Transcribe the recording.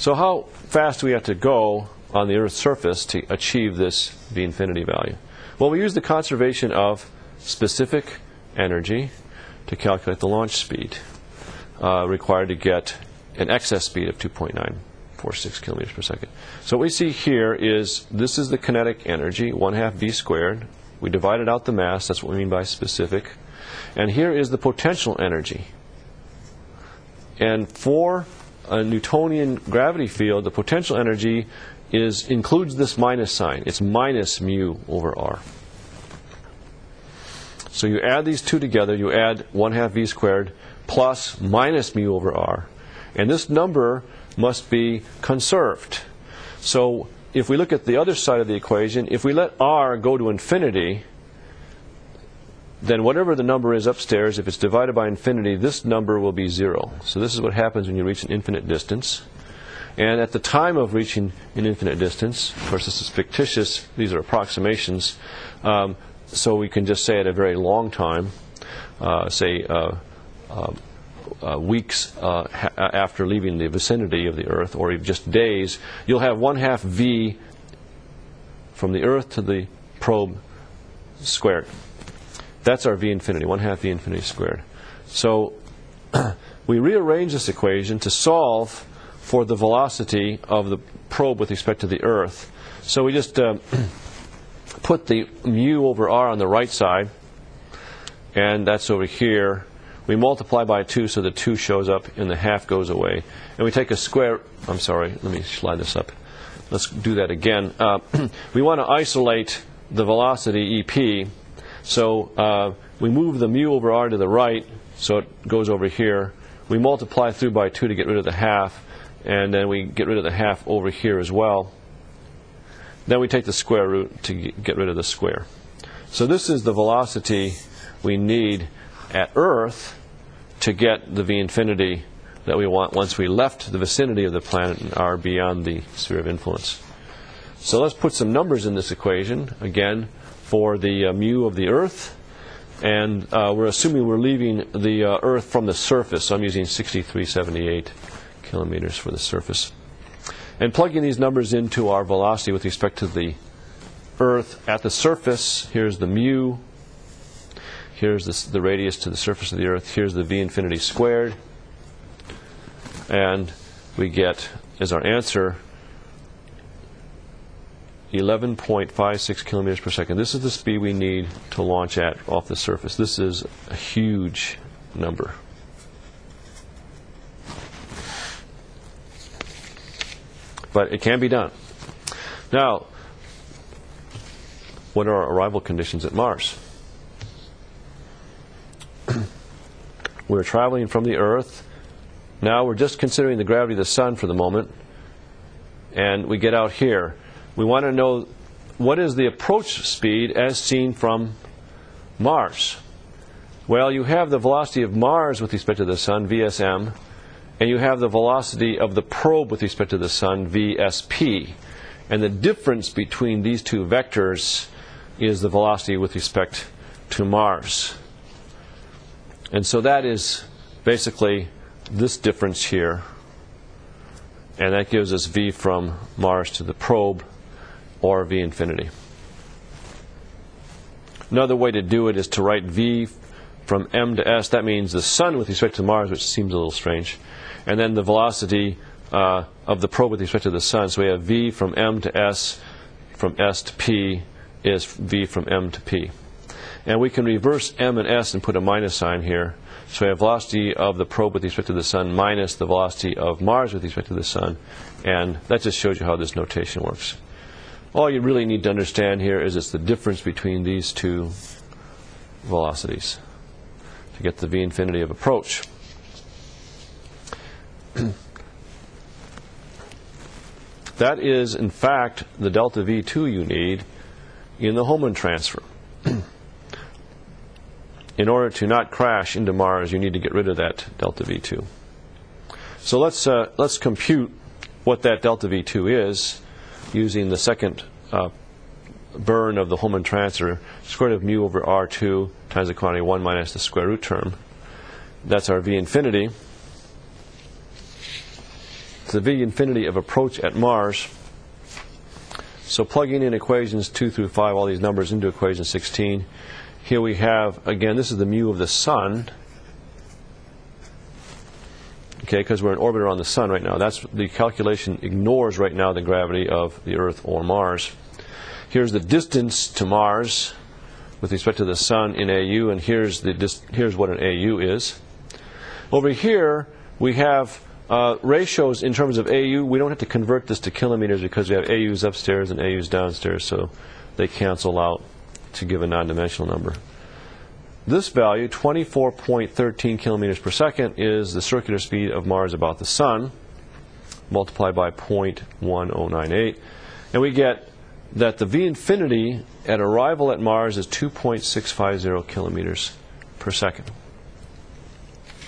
So how fast do we have to go on the Earth's surface to achieve this V infinity value? Well, we use the conservation of specific energy to calculate the launch speed uh, required to get an excess speed of 2.946 kilometers per second. So what we see here is this is the kinetic energy, 1 half v squared. We divided out the mass, that's what we mean by specific. And here is the potential energy. And for a Newtonian gravity field, the potential energy is includes this minus sign. It's minus mu over r. So you add these two together, you add 1 half v squared plus minus mu over r. And this number must be conserved. So if we look at the other side of the equation, if we let r go to infinity, then whatever the number is upstairs, if it's divided by infinity, this number will be zero. So this is what happens when you reach an infinite distance. And at the time of reaching an infinite distance, of course, this is fictitious, these are approximations, um, so we can just say at a very long time, uh, say uh, uh, uh weeks uh, ha- after leaving the vicinity of the Earth, or even just days, you'll have one half v from the Earth to the probe squared. That's our v infinity, one half v infinity squared. So we rearrange this equation to solve for the velocity of the probe with respect to the Earth. So we just uh, put the mu over r on the right side, and that's over here. We multiply by 2 so the 2 shows up and the half goes away. And we take a square, I'm sorry, let me slide this up. Let's do that again. Uh, we want to isolate the velocity EP, so uh, we move the mu over r to the right, so it goes over here. We multiply through by 2 to get rid of the half, and then we get rid of the half over here as well. Then we take the square root to get rid of the square. So this is the velocity we need at Earth to get the v infinity that we want once we left the vicinity of the planet and are beyond the sphere of influence. So let's put some numbers in this equation again for the uh, mu of the Earth. And uh, we're assuming we're leaving the uh, Earth from the surface. So I'm using 6378 kilometers for the surface. And plugging these numbers into our velocity with respect to the Earth at the surface, here's the mu, here's the, the radius to the surface of the Earth, here's the v infinity squared, and we get as our answer 11.56 kilometers per second. This is the speed we need to launch at off the surface. This is a huge number. But it can be done. Now, what are our arrival conditions at Mars? we're traveling from the Earth. Now we're just considering the gravity of the Sun for the moment. And we get out here. We want to know what is the approach speed as seen from Mars. Well, you have the velocity of Mars with respect to the Sun, VSM, and you have the velocity of the probe with respect to the sun, VSP. And the difference between these two vectors is the velocity with respect to Mars. And so that is basically this difference here. And that gives us v from Mars to the probe, or v infinity. Another way to do it is to write v from m to s. That means the sun with respect to Mars, which seems a little strange and then the velocity uh, of the probe with respect to the sun. So we have v from m to s, from s to p is v from m to p. And we can reverse m and s and put a minus sign here. So we have velocity of the probe with respect to the sun minus the velocity of Mars with respect to the sun. And that just shows you how this notation works. All you really need to understand here is it's the difference between these two velocities to get the v infinity of approach. that is, in fact, the delta V2 you need in the Hohmann transfer. in order to not crash into Mars, you need to get rid of that delta V2. So let's, uh, let's compute what that delta V2 is using the second uh, burn of the Hohmann transfer, square root of mu over R2 times the quantity 1 minus the square root term. That's our V infinity. It's the v infinity of approach at Mars. So plugging in equations 2 through 5, all these numbers into equation 16. Here we have, again, this is the mu of the sun. Okay, because we're in orbit around the sun right now. That's the calculation ignores right now the gravity of the Earth or Mars. Here's the distance to Mars with respect to the sun in AU, and here's the here's what an AU is. Over here we have uh, ratios in terms of AU. We don't have to convert this to kilometers because we have AUs upstairs and AUs downstairs, so they cancel out to give a non-dimensional number. This value, 24.13 kilometers per second, is the circular speed of Mars about the Sun, multiplied by 0.1098. And we get that the V infinity at arrival at Mars is 2.650 kilometers per second.